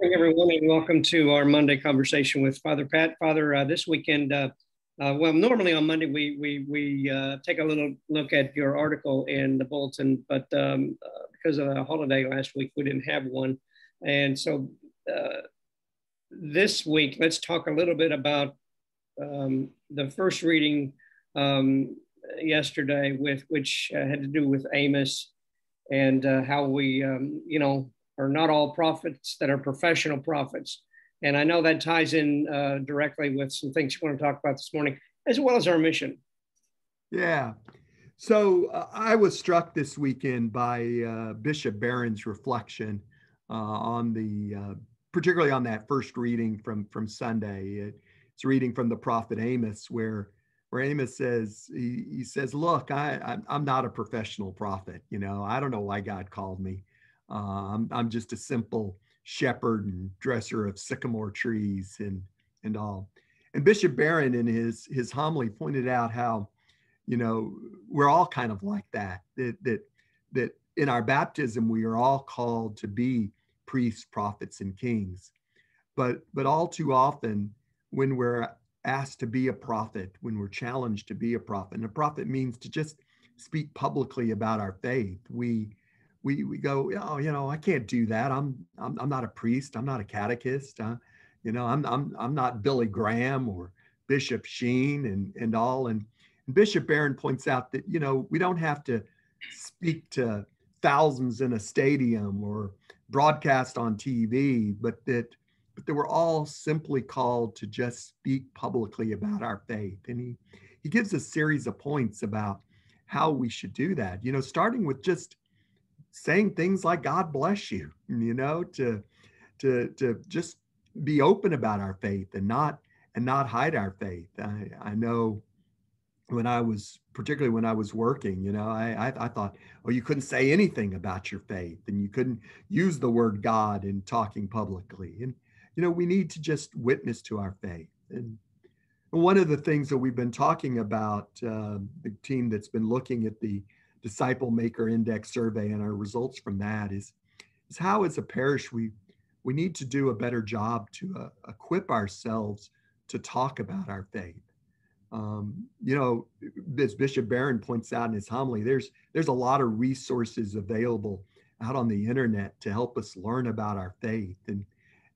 morning, everyone, and welcome to our Monday conversation with Father Pat. Father, uh, this weekend, uh, uh, well, normally on Monday we we we uh, take a little look at your article in the bulletin, but um, uh, because of the holiday last week, we didn't have one, and so uh, this week let's talk a little bit about um, the first reading um, yesterday, with which had to do with Amos and how we, um, you know, are not all prophets that are professional prophets. And I know that ties in uh, directly with some things you want to talk about this morning, as well as our mission. Yeah. So uh, I was struck this weekend by uh, Bishop Barron's reflection uh, on the, uh, particularly on that first reading from from Sunday. It's reading from the prophet Amos, where where Amos says he, he says, "Look, I I'm not a professional prophet. You know, I don't know why God called me. Uh, I'm, I'm just a simple shepherd and dresser of sycamore trees and, and all. And Bishop Barron in his, his homily pointed out how, you know, we're all kind of like that, that, that, that in our baptism, we are all called to be priests, prophets, and kings. But, but all too often, when we're asked to be a prophet, when we're challenged to be a prophet, and a prophet means to just speak publicly about our faith, we, we we go, oh, you know, I can't do that. I'm I'm, I'm not a priest. I'm not a catechist. Uh, you know, I'm I'm I'm not Billy Graham or Bishop Sheen and and all. And, and Bishop Barron points out that you know we don't have to speak to thousands in a stadium or broadcast on TV, but that but that we're all simply called to just speak publicly about our faith. And he he gives a series of points about how we should do that. You know, starting with just saying things like God bless you, you know, to to to just be open about our faith and not and not hide our faith. I, I know when I was particularly when I was working, you know, I, I, I thought, oh, you couldn't say anything about your faith and you couldn't use the word God in talking publicly. And you know, we need to just witness to our faith. And one of the things that we've been talking about, uh, the team that's been looking at the disciple maker index survey and our results from that is is how as a parish we we need to do a better job to uh, equip ourselves to talk about our faith. Um, you know as bishop barron points out in his homily there's there's a lot of resources available out on the internet to help us learn about our faith. And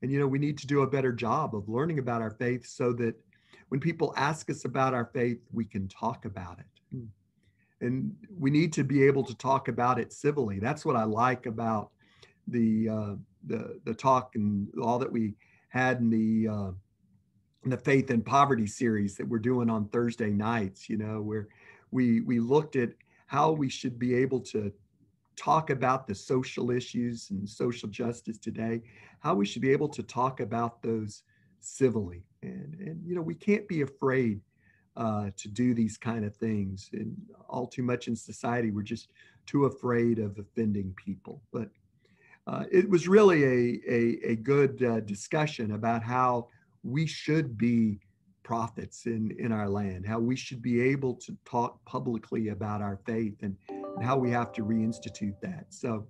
and you know we need to do a better job of learning about our faith so that when people ask us about our faith we can talk about it and we need to be able to talk about it civilly. That's what I like about the uh, the the talk and all that we had in the uh, in the faith and poverty series that we're doing on Thursday nights. You know, where we we looked at how we should be able to talk about the social issues and social justice today, how we should be able to talk about those civilly, and and you know we can't be afraid uh, to do these kind of things. And all too much in society, we're just too afraid of offending people. But uh, it was really a, a, a good uh, discussion about how we should be prophets in, in our land, how we should be able to talk publicly about our faith and, and how we have to reinstitute that. So,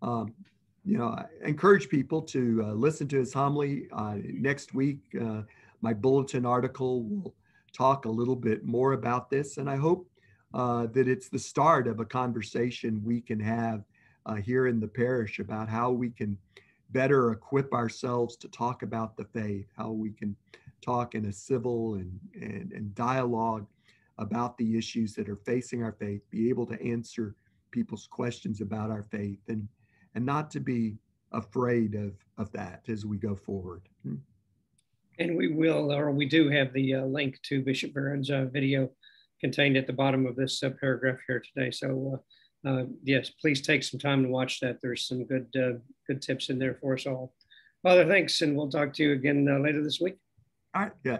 um, you know, I encourage people to uh, listen to his homily uh, next week. Uh, my bulletin article will talk a little bit more about this. And I hope uh, that it's the start of a conversation we can have uh, here in the parish about how we can better equip ourselves to talk about the faith, how we can talk in a civil and, and, and dialogue about the issues that are facing our faith, be able to answer people's questions about our faith and, and not to be afraid of, of that as we go forward. And we will, or we do have the uh, link to Bishop Barron's uh, video contained at the bottom of this uh, paragraph here today. So uh, uh, yes, please take some time to watch that. There's some good, uh, good tips in there for us all. Father, thanks. And we'll talk to you again later this week. All right. Yeah.